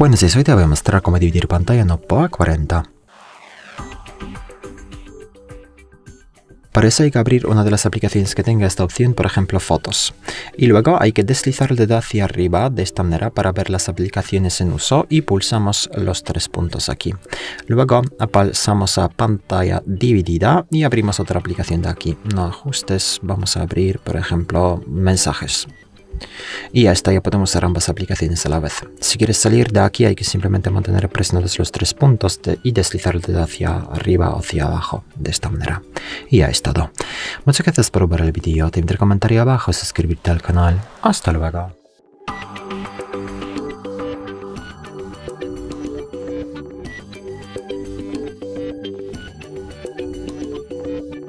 Bueno, sí, hoy te voy a mostrar cómo dividir pantalla en Oppo A40. Para eso hay que abrir una de las aplicaciones que tenga esta opción, por ejemplo fotos. Y luego hay que deslizar el dedo hacia arriba de esta manera para ver las aplicaciones en uso y pulsamos los tres puntos aquí. Luego pasamos a pantalla dividida y abrimos otra aplicación de aquí. No ajustes, vamos a abrir por ejemplo mensajes. Y ya está, ya podemos usar ambas aplicaciones a la vez. Si quieres salir de aquí hay que simplemente mantener presionados los tres puntos y deslizar el dedo hacia arriba o hacia abajo, de esta manera. Y ya es todo. Muchas gracias por ver el vídeo, te invito a comentario abajo, suscribirte al canal. Hasta luego.